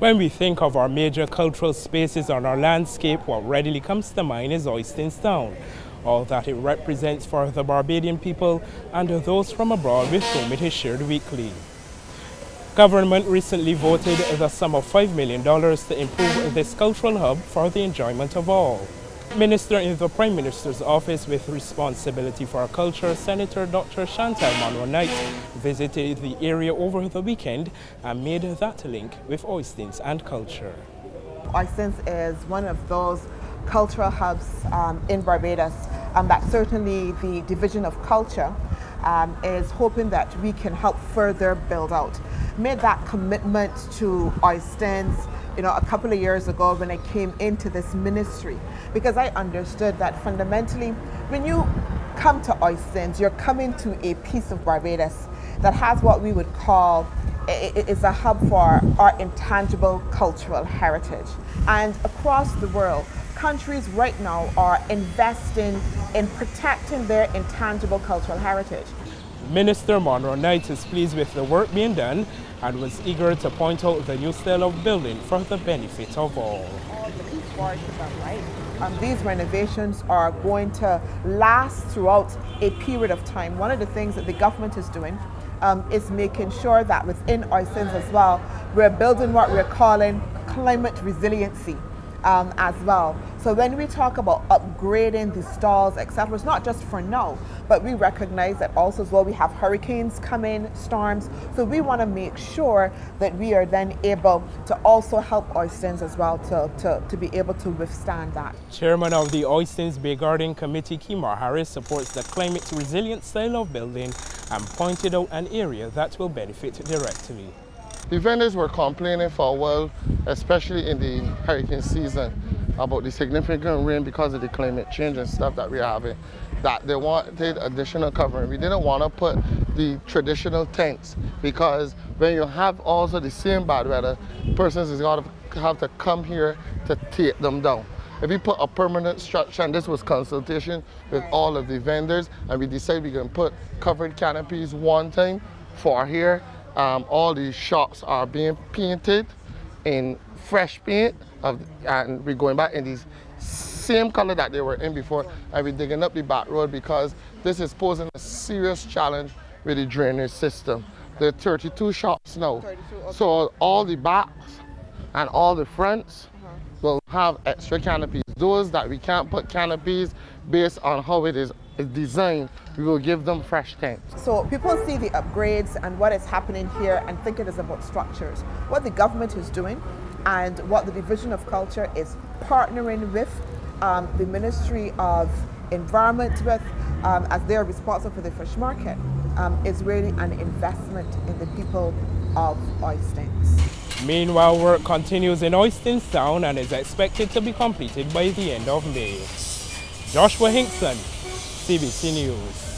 When we think of our major cultural spaces on our landscape, what readily comes to mind is Oistins Town, all that it represents for the Barbadian people and those from abroad with whom it is shared weekly. Government recently voted the sum of $5 million to improve this cultural hub for the enjoyment of all. Minister in the Prime Minister's office with responsibility for culture, Senator Dr. Shantal Munro-Knight, visited the area over the weekend and made that link with Oistins and culture. Oistins is one of those cultural hubs um, in Barbados and that certainly the Division of Culture um, is hoping that we can help further build out. Made that commitment to Oistins you know, a couple of years ago when I came into this ministry because I understood that fundamentally when you come to Oistins, you're coming to a piece of Barbados that has what we would call is a hub for our intangible cultural heritage. And across the world, countries right now are investing in protecting their intangible cultural heritage. Minister Munro-Knight is pleased with the work being done and was eager to point out the new style of building for the benefit of all. Um, these renovations are going to last throughout a period of time. One of the things that the government is doing um, is making sure that within Oistins as well, we're building what we're calling climate resiliency um, as well. So when we talk about upgrading the stalls, etc., it's not just for now, but we recognize that also as well we have hurricanes coming, storms. So we want to make sure that we are then able to also help Oistins as well to, to, to be able to withstand that. Chairman of the Oistins Bay Garden Committee, Kimar Harris, supports the climate resilient style of building and pointed out an area that will benefit directly. The vendors were complaining for a while, especially in the hurricane season, about the significant rain because of the climate change and stuff that we're having, that they wanted additional covering. We didn't want to put the traditional tents because when you have also the same bad weather, persons is going to have to come here to take them down. If we put a permanent structure, and this was consultation with all of the vendors, and we decided we can put covered canopies one time for here, um, all these shops are being painted in fresh paint of, and we're going back in these same color that they were in before and we're digging up the back road because this is posing a serious challenge with the drainage system. There are 32 shops now. 32, okay. So all the backs and all the fronts uh -huh. will have extra canopies. Those that we can't put canopies based on how it is designed, we will give them fresh tanks. So people see the upgrades and what is happening here and think it is about structures. What the government is doing and what the Division of Culture is partnering with um, the Ministry of Environment with, um, as they are responsible for the fish market, um, is really an investment in the people of Oistins. Meanwhile, work continues in Oistins Town and is expected to be completed by the end of May. Joshua Hinkson, CBC News.